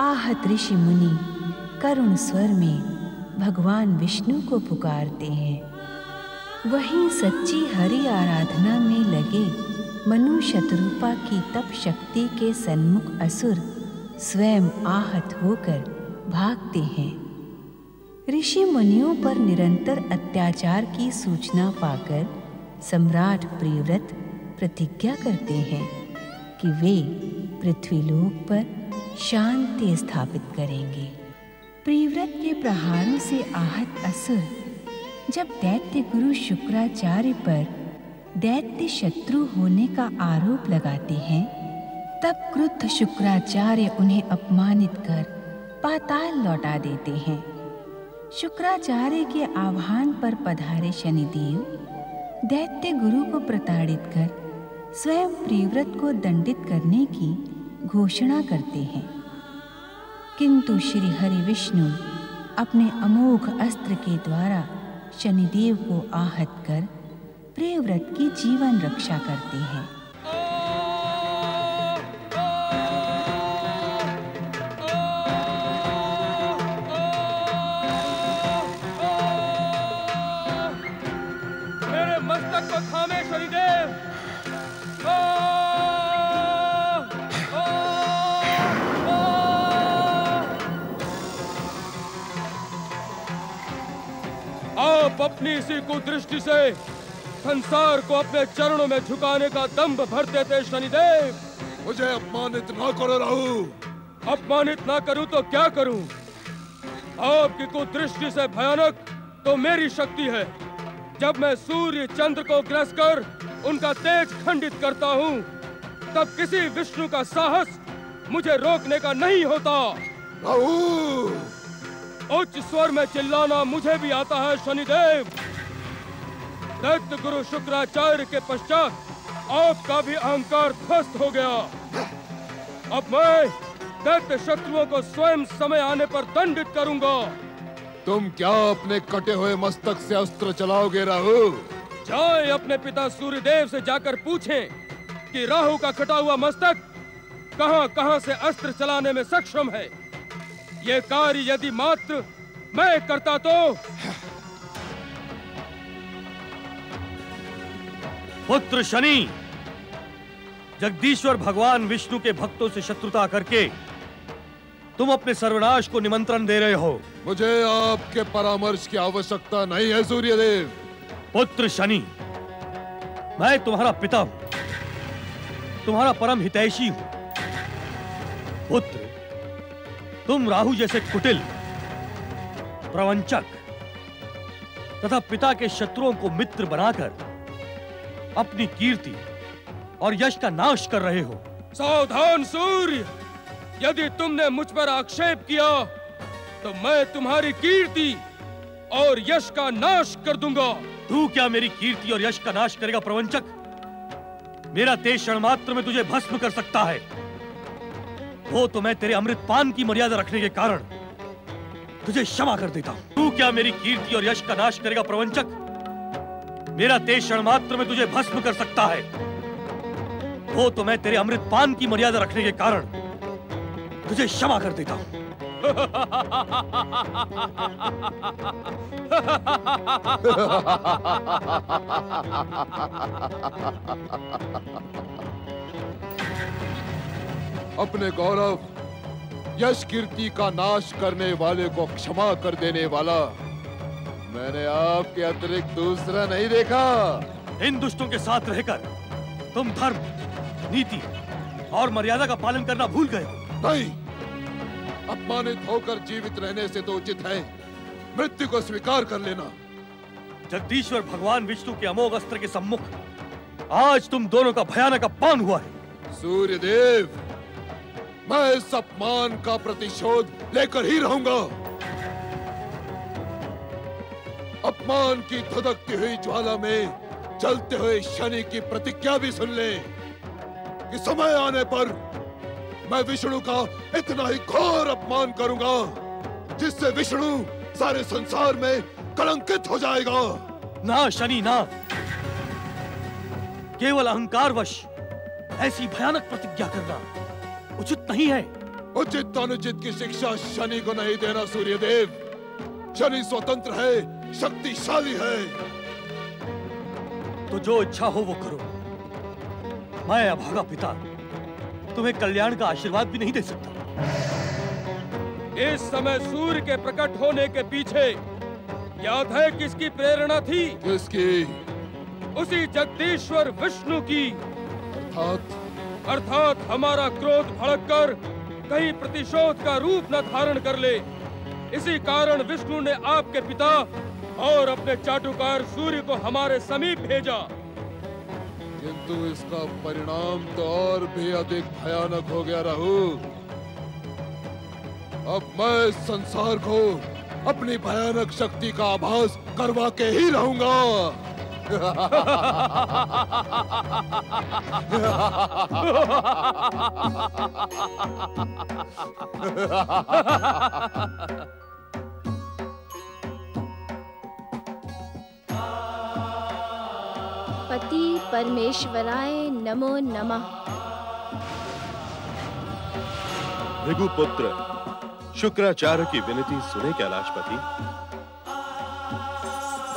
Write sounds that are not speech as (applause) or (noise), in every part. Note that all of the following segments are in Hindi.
आहत ऋषि मुनि करुण स्वर में भगवान विष्णु को पुकारते हैं। वहीं सच्ची हरि आराधना में लगे मनु शत्रुपा की तप शक्ति के सन्मुख असुर स्वयं आहत होकर भागते हैं। ऋषि मुनियों पर निरंतर अत्याचार की सूचना पाकर सम्राट प्रियव्रत प्रतिज्ञा करते हैं कि वे पृथ्वीलोक पर शांति स्थापित करेंगे। प्रियव्रत के प्रहारों से आहत असुर, जब दैत्य गुरु शुक्राचार्य पर दैत्य शत्रु होने का आरोप लगाते हैं, तब क्रुद्ध शुक्राचार्य उन्हें अपमानित कर पाताल लौटा देते हैं। शुक्राचार्य के आह्वान पर पधारे शनिदेव, दैत्य गुरु को प्रताड़ित कर स्वयं प्रियव्रत को दंडित करने की घोषणा करते हैं। किंतु श्री हरि विष्णु अपने अमोघ अस्त्र के द्वारा शनिदेव को आहत कर प्रेव्रत की जीवन रक्षा करते हैं। अपनी इसी कुदृष्टि से संसार को अपने चरणों में झुकाने का दम्भ भरते थे शनिदेव। मुझे अपमानित ना करो राहु। अपमानित ना करूँ तो क्या करूँ? आपकी कुदृष्टि से भयानक तो मेरी शक्ति है। जब मैं सूर्य चंद्र को ग्रस कर उनका तेज खंडित करता हूँ तब किसी विष्णु का साहस मुझे रोकने का नहीं होता। उच्च स्वर में चिल्लाना मुझे भी आता है शनिदेव। दत्त गुरु शुक्राचार्य के पश्चात आपका भी अहंकार ध्वस्त हो गया। अब मैं दत्त शत्रुओं को स्वयं समय आने पर दंडित करूँगा। तुम क्या अपने कटे हुए मस्तक से अस्त्र चलाओगे राहु? जाए अपने पिता सूर्यदेव से जाकर पूछें कि राहु का कटा हुआ मस्तक कहाँ कहाँ से अस्त्र चलाने में सक्षम है। ये कार्य यदि मात्र मैं करता तो पुत्र शनि जगदीश्वर भगवान विष्णु के भक्तों से शत्रुता करके तुम अपने सर्वनाश को निमंत्रण दे रहे हो। मुझे आपके परामर्श की आवश्यकता नहीं है सूर्यदेव। पुत्र शनि मैं तुम्हारा पिता हूँ। तुम्हारा परम हितैषी हूँ। पुत्र तुम राहु जैसे कुटिल प्रवंचक तथा पिता के शत्रुओं को मित्र बनाकर अपनी कीर्ति और यश का नाश कर रहे हो। सावधान सूर्य! यदि तुमने मुझ पर आक्षेप किया तो मैं तुम्हारी कीर्ति और यश का नाश कर दूँगा। तू क्या मेरी कीर्ति और यश का नाश करेगा प्रवंचक? मेरा तेज क्षण मात्र में तुझे भस्म कर सकता है। वो तो मैं तेरे अमृत पान की मर्यादा रखने के कारण तुझे क्षमा कर देता हूँ तू क्या मेरी कीर्ति और यश का नाश करेगा प्रवंचक मेरा तेज क्षण मात्र में तुझे भस्म कर सकता है वो तो मैं तेरे अमृत पान की मर्यादा रखने के कारण तुझे क्षमा कर देता हूँ अपने गौरव यश कीर्ति का नाश करने वाले को क्षमा कर देने वाला। मैंने आपके अतिरिक्त दूसरा नहीं देखा। इन दुष्टों के साथ रहकर तुम धर्म नीति और मर्यादा का पालन करना भूल गए नहीं अपमानित होकर जीवित रहने से तो उचित है। मृत्यु को स्वीकार कर लेना। जगदीश्वर भगवान विष्णु के अमोघ अस्त्र के सम्मुख आज तुम दोनों का भयानक अपमान हुआ है। सूर्यदेव मैं इस अपमान का प्रतिशोध लेकर ही रहूँगा। अपमान की धधकती हुई ज्वाला में जलते हुए शनि की प्रतिज्ञा भी सुन ले कि समय आने पर मैं विष्णु का इतना ही घोर अपमान करूँगा, जिससे विष्णु सारे संसार में कलंकित हो जाएगा। ना, शनि, ना। केवल अहंकारवश ऐसी भयानक प्रतिज्ञा करना। उचित नहीं है। उचित अनुचित की शिक्षा शनि को नहीं देना सूर्यदेव। शनि स्वतंत्र है शक्तिशाली है। तो जो इच्छा हो वो करो। मैं अभागा पिता तुम्हें कल्याण का आशीर्वाद भी नहीं दे सकता। इस समय सूर्य के प्रकट होने के पीछे याद है किसकी प्रेरणा थी? किसकी? उसी जगदीश्वर विष्णु की। अर्थात अर्थात हमारा क्रोध भड़क कर कहीं प्रतिशोध का रूप न धारण कर ले। इसी कारण विष्णु ने आपके पिता और अपने चाटुकार सूर्य को हमारे समीप भेजा। किंतु इसका परिणाम तो और भी अधिक भयानक हो गया रहू। अब मैं इस संसार को अपनी भयानक शक्ति का आभास करवा के ही रहूँगा। पति परमेश्वराय नमो नमः। भृगुपुत्र शुक्राचार्य की विनती सुने कैलाशपति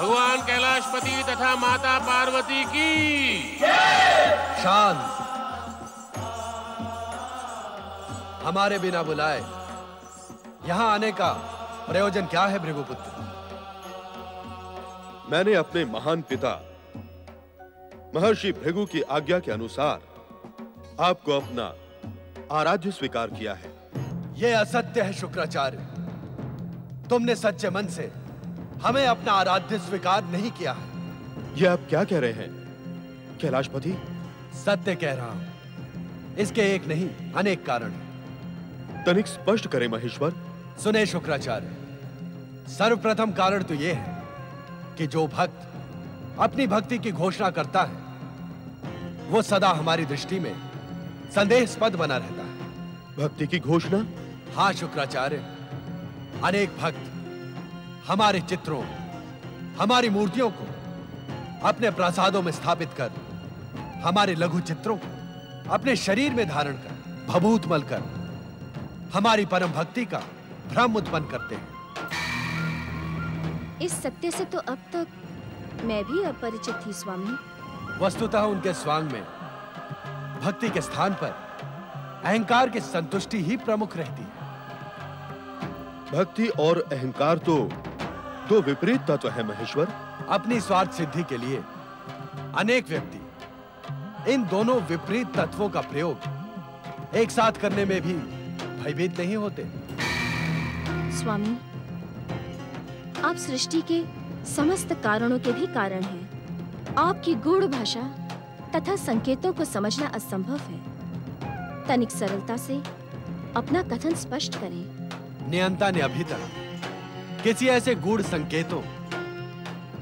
भगवान कैलाशपति तथा माता पार्वती की शांत हमारे बिना बुलाए यहाँ आने का प्रयोजन क्या है भृगुपुत्र? मैंने अपने महान पिता महर्षि भृगु की आज्ञा के अनुसार आपको अपना आराध्य स्वीकार किया है। यह असत्य है शुक्राचार्य। तुमने सच्चे मन से हमें अपना आराध्य स्वीकार नहीं किया है। यह आप क्या कह रहे हैं? कैलाशपति? सत्य कह रहा हूँ। इसके एक नहीं अनेक कारण हैं। तनिक स्पष्ट करें महेश्वर। सुने शुक्राचार्य सर्वप्रथम कारण तो यह है कि जो भक्त अपनी भक्ति की घोषणा करता है वो सदा हमारी दृष्टि में संदेहस्पद बना रहता है। भक्ति की घोषणा? हाँ शुक्राचार्य अनेक भक्त हमारे चित्रों हमारी मूर्तियों को अपने प्रसादों में स्थापित कर हमारे लघु चित्रों को अपने शरीर में धारण कर भभूत मल कर हमारी परम भक्ति का भ्रम उत्पन्न करते हैं। इस सत्य से तो अब तक मैं भी अपरिचित थी स्वामी। वस्तुतः उनके स्वांग में भक्ति के स्थान पर अहंकार की संतुष्टि ही प्रमुख रहती है। भक्ति और अहंकार तो दो विपरीत तत्व है महेश्वर। अपनी स्वार्थ सिद्धि के लिए अनेक व्यक्ति इन दोनों विपरीत तत्वों का प्रयोग एक साथ करने में भी भयभीत नहीं होते। स्वामी आप सृष्टि के समस्त कारणों के भी कारण हैं। आपकी गूढ़ भाषा तथा संकेतों को समझना असंभव है। तनिक सरलता से अपना कथन स्पष्ट करें। नियंता ने अभी तक किसी ऐसे गूढ़ संकेतों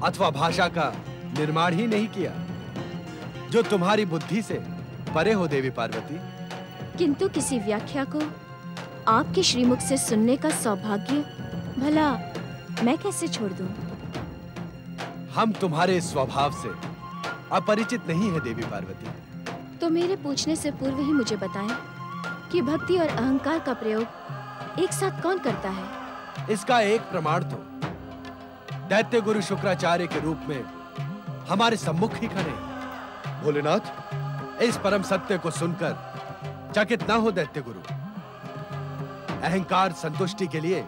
अथवा भाषा का निर्माण ही नहीं किया जो तुम्हारी बुद्धि से परे हो देवी पार्वती। किंतु किसी व्याख्या को आपके श्रीमुख से सुनने का सौभाग्य भला मैं कैसे छोड़ दूँ? हम तुम्हारे स्वभाव से अपरिचित नहीं है देवी पार्वती। तो मेरे पूछने से पूर्व ही मुझे बताएँ कि भक्ति और अहंकार का प्रयोग एक साथ कौन करता है? इसका एक प्रमाण तो दैत्य गुरु शुक्राचार्य के रूप में हमारे सम्मुख ही खड़े भोलेनाथ? इस परम सत्य को सुनकर चकित ना हो दैत्य गुरु। अहंकार संतुष्टि के लिए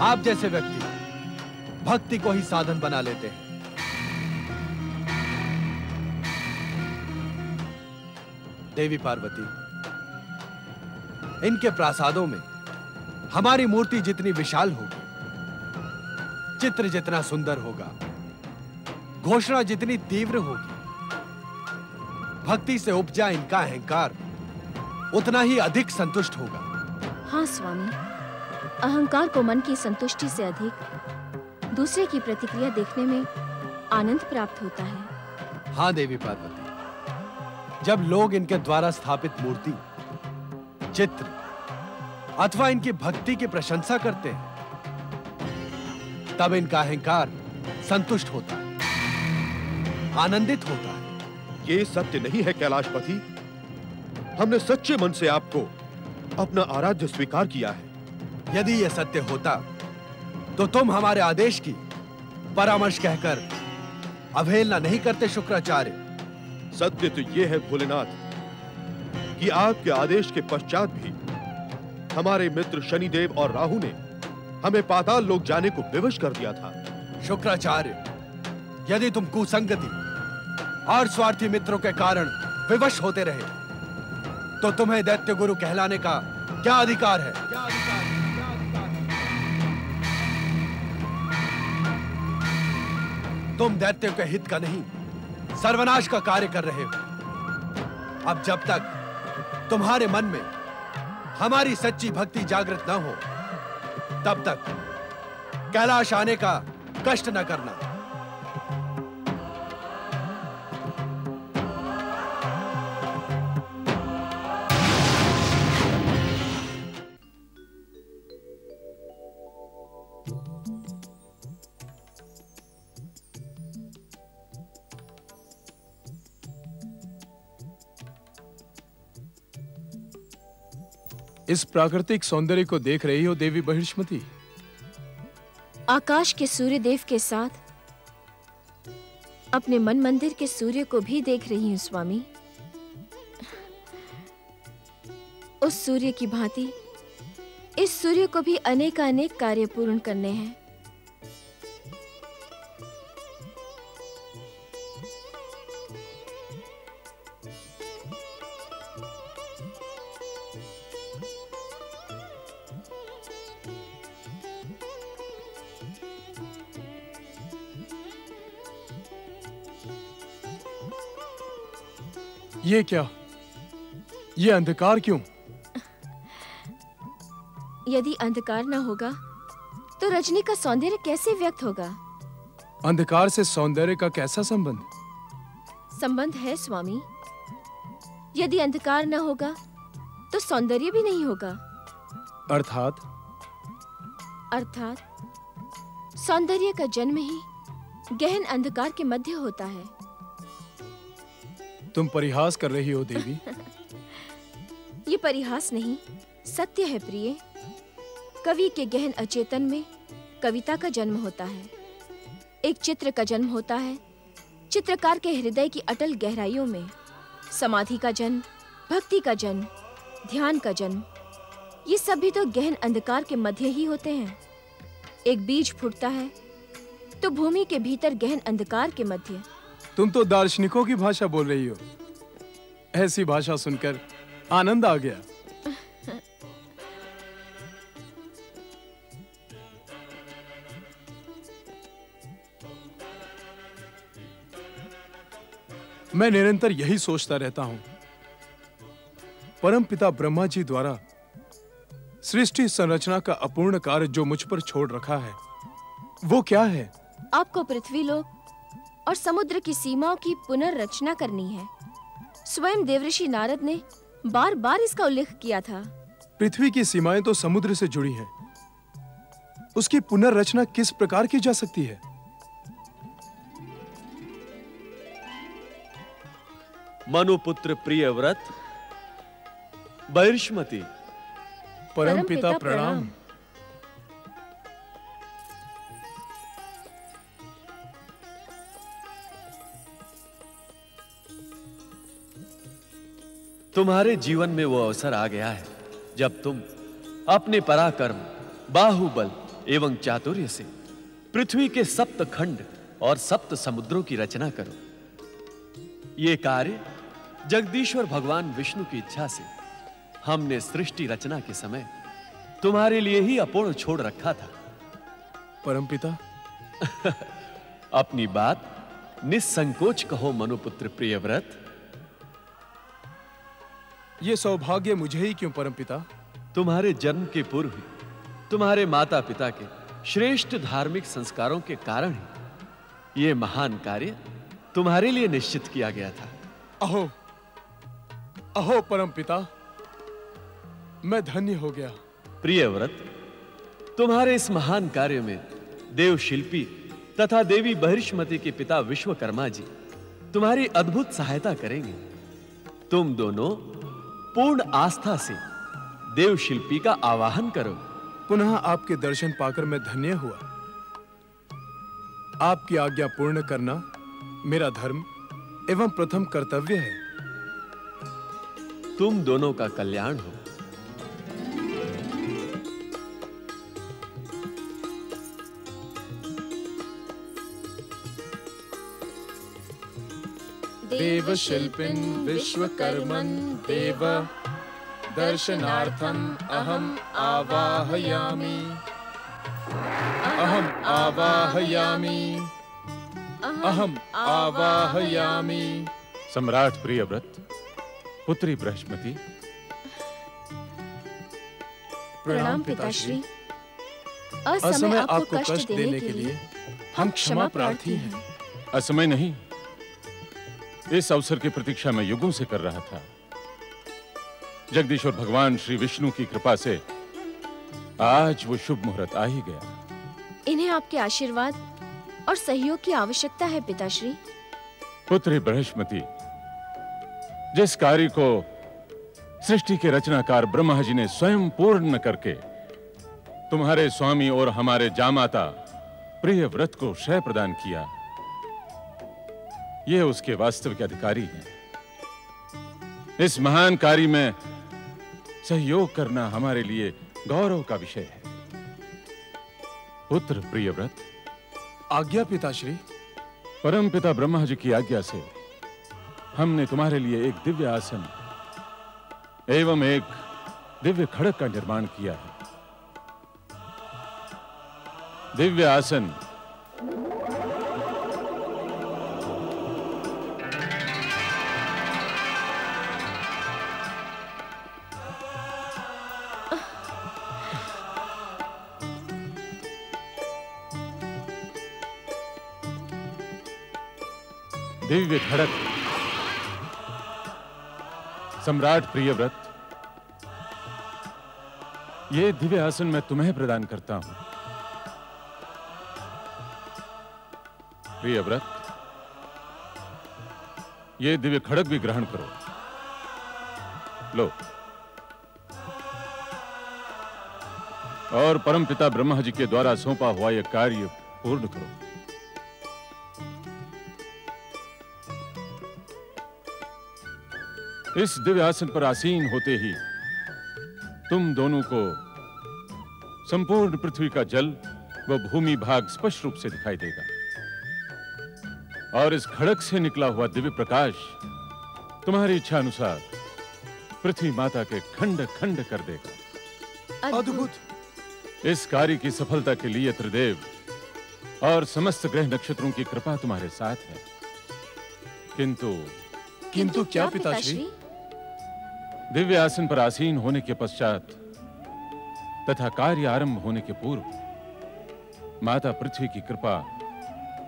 आप जैसे व्यक्ति भक्ति को ही साधन बना लेते हैं। देवी पार्वती इनके प्रासादों में हमारी मूर्ति जितनी विशाल होगी चित्र जितना सुंदर होगा घोषणा जितनी तीव्र होगी भक्ति से उपजा इनका अहंकार उतना ही अधिक संतुष्ट होगा। हाँ स्वामी। अहंकार को मन की संतुष्टि से अधिक दूसरे की प्रतिक्रिया देखने में आनंद प्राप्त होता है। हाँ देवी पार्वती। जब लोग इनके द्वारा स्थापित मूर्ति चित्र अथवा इनकी भक्ति की प्रशंसा करते हैं तब इनका अहंकार संतुष्ट होता है आनंदित होता है। ये सत्य नहीं है कैलाशपति। हमने सच्चे मन से आपको अपना आराध्य स्वीकार किया है। यदि यह सत्य होता तो तुम हमारे आदेश की परामर्श कहकर अवहेलना नहीं करते शुक्राचार्य। सत्य तो यह है भोलेनाथ कि आपके आदेश के पश्चात भी हमारे मित्र शनिदेव और राहु ने हमें पाताल लोक जाने को विवश कर दिया था। शुक्राचार्य, यदि तुम कुसंगति और स्वार्थी मित्रों के कारण विवश होते रहे तो तुम्हें दैत्य गुरु कहलाने का क्या अधिकार है? तुम दैत्य के हित का नहीं, सर्वनाश का कार्य कर रहे हो। अब जब तक तुम्हारे मन में हमारी सच्ची भक्ति जागृत न हो तब तक कैलाश आने का कष्ट न करना। इस प्राकृतिक सौंदर्य को देख रही हो देवी बहिष्मती? आकाश के सूर्य देव के साथ अपने मन मंदिर के सूर्य को भी देख रही हूँ, स्वामी। उस सूर्य की भांति, इस सूर्य को भी अनेक अनेक कार्य पूर्ण करने हैं। ये क्या? ये अंधकार क्यों? यदि अंधकार न होगा तो रजनी का सौंदर्य कैसे व्यक्त होगा? अंधकार से सौंदर्य का कैसा संबंध? संबंध है स्वामी। यदि अंधकार न होगा तो सौंदर्य भी नहीं होगा। अर्थात? अर्थात सौंदर्य का जन्म ही गहन अंधकार के मध्य होता है। तुम परिहास कर रही हो, देवी। (laughs) ये परिहास नहीं, सत्य है प्रिय। कवि के गहन अचेतन में कविता का जन्म होता है। एक चित्र का जन्म होता है। चित्रकार के हृदय की अटल गहराइयों में समाधि का जन्म, भक्ति का जन्म, ध्यान का जन्म, ये सब भी तो गहन अंधकार के मध्य ही होते हैं। एक बीज फूटता है तो भूमि के भीतर गहन अंधकार के मध्य। तुम तो दार्शनिकों की भाषा बोल रही हो। ऐसी भाषा सुनकर आनंद आ गया। मैं निरंतर यही सोचता रहता हूँ। परम पिता ब्रह्मा जी द्वारा सृष्टि संरचना का अपूर्ण कार्य जो मुझ पर छोड़ रखा है, वो क्या है? आपको पृथ्वी लोक और समुद्र की सीमाओं की पुनर्रचना करनी है। स्वयं देवऋषि नारद ने बार बार इसका उल्लेख किया था। पृथ्वी की सीमाएँ तो समुद्र से जुड़ी हैं। उसकी पुनर्रचना किस प्रकार की जा सकती है? मनुपुत्र प्रिय व्रत बहिर्ष्मति परम पिता प्रणाम। तुम्हारे जीवन में वो अवसर आ गया है जब तुम अपने पराक्रम बाहुबल एवं चातुर्य से पृथ्वी के सप्त खंड और सप्त समुद्रों की रचना करो। ये कार्य जगदीश्वर भगवान विष्णु की इच्छा से हमने सृष्टि रचना के समय तुम्हारे लिए ही अपूर्ण छोड़ रखा था। परम पिता। (laughs) अपनी बात निसंकोच कहो मनुपुत्र प्रियव्रत। ये सौभाग्य मुझे ही क्यों परम पिता? तुम्हारे जन्म के पूर्व ही तुम्हारे माता पिता के श्रेष्ठ धार्मिक संस्कारों के कारण ही ये महान कार्य तुम्हारे लिए निश्चित किया गया था। अहो अहो परम पिता मैं धन्य हो गया। प्रिय व्रत तुम्हारे इस महान कार्य में देव शिल्पी तथा देवी बहिर्ष्मति के पिता विश्वकर्मा जी तुम्हारी अद्भुत सहायता करेंगे। तुम दोनों पूर्ण आस्था से देव शिल्पी का आवाहन करो। पुनः आपके दर्शन पाकर मैं धन्य हुआ। आपकी आज्ञा पूर्ण करना मेरा धर्म एवं प्रथम कर्तव्य है। तुम दोनों का कल्याण हो। देवशिल्पिन् विश्वकर्मन् देव। दर्शनार्थम् अहम् आवाहयामि। अहम् आवाहयामि। अहम् आवाहयामि। सम्राट प्रियव्रत पुत्री बृहस्पति। प्रणाम पिताश्री। असमय आपको कष्ट देने के लिए हम क्षमा प्रार्थी हैं। असमय नहीं इस अवसर की प्रतीक्षा मैं युगों से कर रहा था। जगदीश और भगवान श्री विष्णु की कृपा से आज वो शुभ मुहूर्त आ ही गया। इन्हें आपके आशीर्वाद और सहयोग की आवश्यकता है पिताश्री। पुत्री बृहस्पति जिस कार्य को सृष्टि के रचनाकार ब्रह्मा जी ने स्वयं पूर्ण करके तुम्हारे स्वामी और हमारे जामाता प्रिय व्रत को श्रय प्रदान किया ये उसके वास्तविक अधिकारी हैं। इस महान कार्य में सहयोग करना हमारे लिए गौरव का विषय है। पुत्र प्रियव्रत। आज्ञा पिताश्री। परम पिता ब्रह्मा जी की आज्ञा से हमने तुम्हारे लिए एक दिव्य आसन एवं एक दिव्य खड़क का निर्माण किया है। दिव्य आसन दिव्य खड़क सम्राट प्रियव्रत, ये दिव्य आसन मैं तुम्हें प्रदान करता हूँ। प्रियव्रत, ये दिव्य खड़क भी ग्रहण करो। लो। और परमपिता ब्रह्मा जी के द्वारा सौंपा हुआ यह कार्य पूर्ण करो। इस दिव्य आसन पर आसीन होते ही तुम दोनों को संपूर्ण पृथ्वी का जल व भूमि भाग स्पष्ट रूप से दिखाई देगा। और इस खड़क से निकला हुआ दिव्य प्रकाश तुम्हारी इच्छा अनुसार पृथ्वी माता के खंड खंड कर देगा। अद्भुत। इस कार्य की सफलता के लिए त्रिदेव और समस्त ग्रह नक्षत्रों की कृपा तुम्हारे साथ है। किंतु किंतु क्या पिताश्री? दिव्य आसन पर आसीन होने के पश्चात तथा कार्य आरंभ होने के पूर्व माता पृथ्वी की कृपा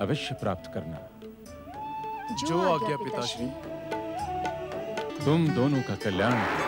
अवश्य प्राप्त करना जो आज्ञा पिताश्री तुम दोनों का कल्याण हो।